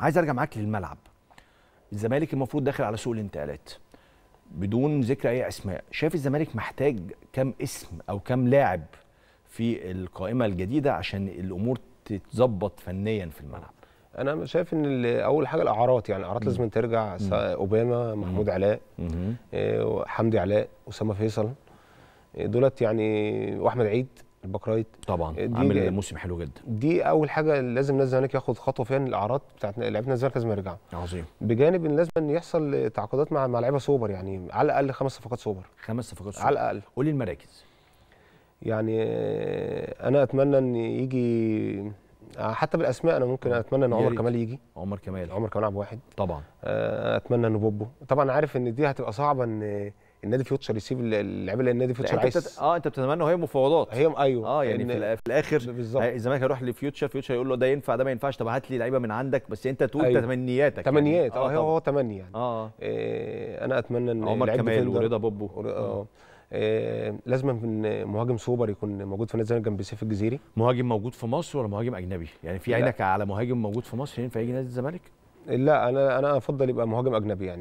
عايز ارجع معاك للملعب. الزمالك المفروض داخل على سوق الانتقالات. بدون ذكر أي أسماء شايف الزمالك محتاج كم اسم أو كم لاعب في القائمة الجديدة عشان الأمور تتظبط فنيا في الملعب؟ أنا شايف إن أول حاجة الإعارات يعني الإعارات لازم ترجع. أوباما محمود علاء. آه، حمدي علاء أسامة فيصل. آه، دولت يعني وأحمد عيد. ال back right طبعا. عامل موسم حلو جدا. دي أول حاجة لازم نادي الزمالك ياخد خطوة فيها إن الاعارات بتاعت لعيبة الزمالك لازم يرجعوا. عظيم. بجانب إن لازم ان يحصل تعاقدات مع مع لعيبة سوبر يعني على الأقل خمس صفقات سوبر. خمس صفقات على الأقل. قول لي المراكز. يعني آه، أنا أتمنى إن يجي آه، حتى بالأسماء أنا ممكن أتمنى إن عمر. كمال يجي. عمر كمال. عمر كمال عبد واحد طبعا. آه، أتمنى ان بوبو. طبعا عارف إن دي هتبقى صعبة إن النادي Future يسيب اللعيبه اللي النادي Future انت عايز. بتت... آه انت بتتمنى وهي مفاوضات. هي أيوه. آه يعني إن- في, الآخر الزمالك هيروح ل Future Future يقول له ده ينفع ده ما ينفعش. طب هات لي لعيبة من عندك بس انت تقول أيوة. تمنياتك تمنيات. يعني. آه هو هو تمني يعني. آه. آه، أنا أتمنى إن عمر كمال ورضا بوبو. ور- آه. آه، لازم من مهاجم سوبر يكون موجود في نادي الزمالك جنب سيف الجزيري. مهاجم موجود في مصر ولا مهاجم أجنبي؟ يعني في. عينك على مهاجم موجود في مصر ينفع يجي نادي الزمالك؟ لا أنا أنا أفضل يبقى مهاجم أجنبي يعني.